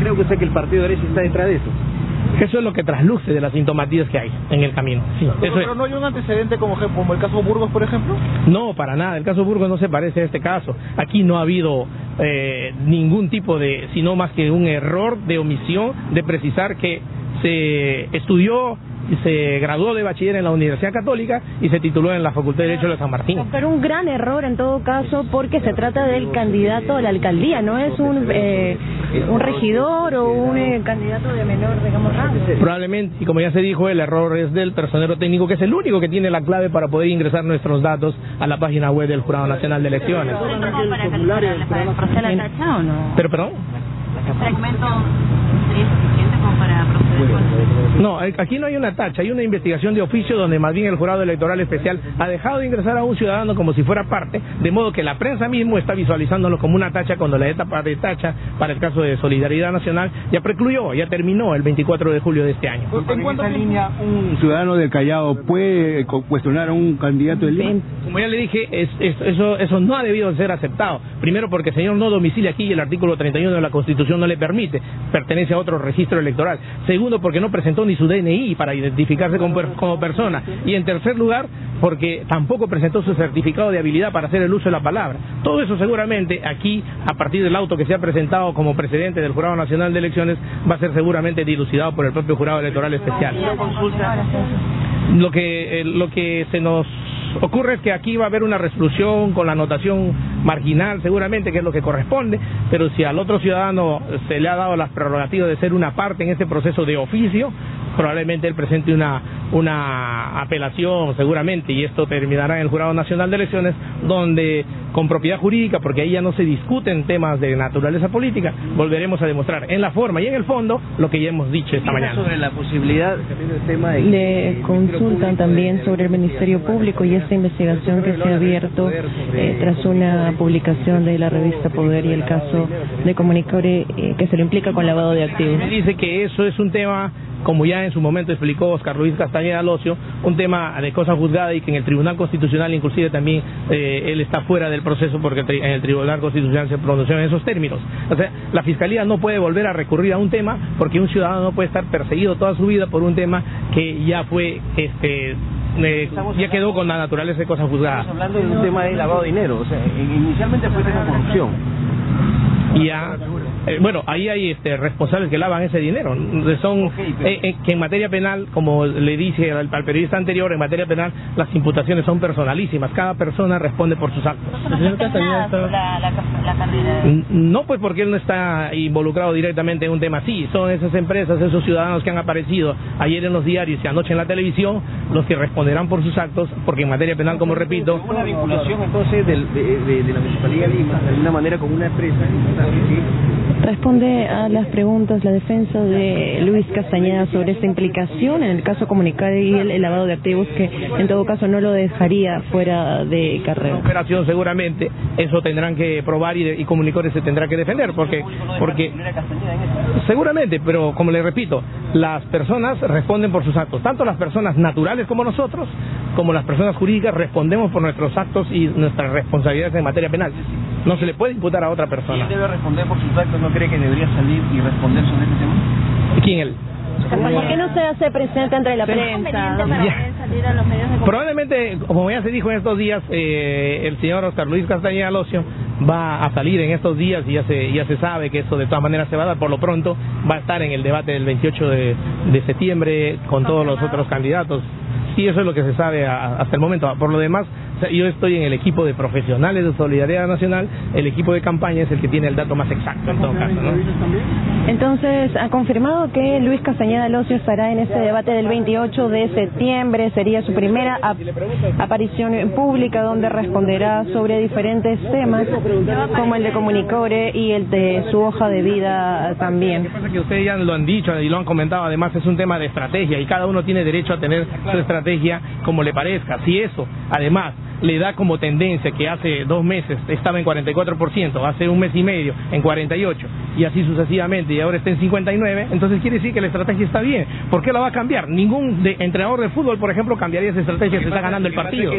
¿Creo que usted que el partido de derecha está detrás de eso? Eso es lo que trasluce de las sintomatías que hay en el camino. Sí, pero, eso es. pero no hay un antecedente como, como el caso Burgos, por ejemplo. No, para nada. El caso Burgos no se parece a este caso. Aquí no ha habido eh, ningún tipo de, sino más que un error de omisión de precisar que se estudió y se graduó de bachiller en la Universidad Católica y se tituló en la Facultad de Derecho de San Martín. Pero un gran error en todo caso porque se trata del candidato a la alcaldía, no es un eh, un regidor o un eh, candidato de menor, digamos, rango. Probablemente, y como ya se dijo, el error es del personero técnico, que es el único que tiene la clave para poder ingresar nuestros datos a la página web del Jurado Nacional de Elecciones. ¿Procede la tacha o no? Pero, perdón. ¿El segmento sería suficiente como para proceder con No, aquí no hay una tacha, hay una investigación de oficio donde más bien el jurado electoral especial ha dejado de ingresar a un ciudadano como si fuera parte, de modo que la prensa mismo está visualizándolo como una tacha cuando la etapa de tacha para el caso de Solidaridad Nacional ya precluyó, ya terminó el 24 de julio de este año. En esa línea, un ciudadano del Callao puede cu- cuestionar a un candidato de Lima. Como ya le dije, es, es- eso, eso no ha debido ser aceptado. Primero porque el señor no domicilia aquí y el artículo 31 de la Constitución no le permite, pertenece a otro registro electoral. Segundo porque no presentó ni su DNI para identificarse como, como persona. Y en tercer lugar porque tampoco presentó su certificado de habilidad para hacer el uso de la palabra. Todo eso seguramente aquí, a partir del auto que se ha presentado como precedente del Jurado Nacional de Elecciones, va a ser seguramente dilucidado por el propio Jurado Electoral Especial. Lo que, eh, lo que se nos ocurre es que aquí va a haber una resolución con la anotación marginal, seguramente, que es lo que corresponde, pero si al otro ciudadano se le ha dado las prerrogativas de ser una parte en este proceso de oficio, probablemente él presente una, una apelación, seguramente, y esto terminará en el Jurado Nacional de Elecciones, donde con propiedad jurídica, porque ahí ya no se discuten temas de naturaleza política, volveremos a demostrar en la forma y en el fondo lo que ya hemos dicho esta mañana. Sobre la posibilidad del tema de... Le consultan también sobre el Ministerio Público y esta investigación que se ha abierto eh, tras una publicación de la revista Poder y el caso de Comunicore eh, que se lo implica con lavado de activos. Dice que eso es un tema, como ya en su momento explicó Oscar Luis Castañeda Locio, un tema de cosa juzgada y que en el Tribunal Constitucional inclusive también eh, él está fuera del proceso porque en el Tribunal Constitucional se pronunció en esos términos. O sea, la Fiscalía no puede volver a recurrir a un tema porque un ciudadano no puede estar perseguido toda su vida por un tema que ya fue, este, eh, ya quedó con la naturaleza de cosa juzgada. Estamos hablando de un tema de lavado de dinero. O sea, inicialmente fue tema corrupción. y ya eh, bueno ahí hay este responsables que lavan ese dinero son eh, eh, que en materia penal como le dije al, al periodista anterior en materia penal las imputaciones son personalísimas cada persona responde por sus actos no la, la, la de... No, pues porque él no está involucrado directamente en un tema así. Son esas empresas, esos ciudadanos que han aparecido ayer en los diarios y anoche en la televisión los que responderán por sus actos, porque en materia penal, como repito, una vinculación entonces de, de- de la Municipalidad de Lima, de alguna manera, con una empresa Responde a las preguntas la defensa de Luis Castañeda sobre esta implicación en el caso comunicado y el, el lavado de activos que en todo caso no lo dejaría fuera de carrera. operación seguramente eso tendrán que probar y, y comunicadores se tendrá que defender, porque porque seguramente, pero como le repito, las personas responden por sus actos, tanto las personas naturales como nosotros, como las personas jurídicas respondemos por nuestros actos y nuestras responsabilidades en materia penal. No se le puede imputar a otra persona. debe responder por sus actos, ¿no cree que debería salir y responder sobre este tema? ¿Quién él? ¿Por qué no se hace presente entre la prensa? Ya. salir a los medios de Probablemente, como ya se dijo en estos días, eh, el señor Oscar Luis Castañeda Locio va a salir en estos días y ya se, ya se sabe que eso de todas maneras se va a dar. Por lo pronto va a estar en el debate del 28 de, de septiembre con todos los otros candidatos. Sí, eso es lo que se sabe a- hasta el momento. Por lo demás, yo estoy en el equipo de profesionales de Solidaridad Nacional. El equipo de campaña es el que tiene el dato más exacto en todo caso. ¿no? Entonces, ha confirmado que Luis Castañeda Locio estará en este debate del 28 de septiembre. Sería su primera ap- aparición en pública donde responderá sobre diferentes temas como el de Comunicore y el de su hoja de vida también. pasa que ustedes ya lo han dicho y lo han comentado, además es un tema de estrategia y cada uno tiene derecho a tener su estrategia como le parezca. Si eso, además, le da como tendencia que hace dos meses estaba en 44%, hace un mes y medio en 48% y así sucesivamente y ahora está en 59%, entonces quiere decir que la estrategia está bien. ¿Por qué la va a cambiar? Ningún de, entrenador de fútbol, por ejemplo, cambiaría esa estrategia si está ganando el partido.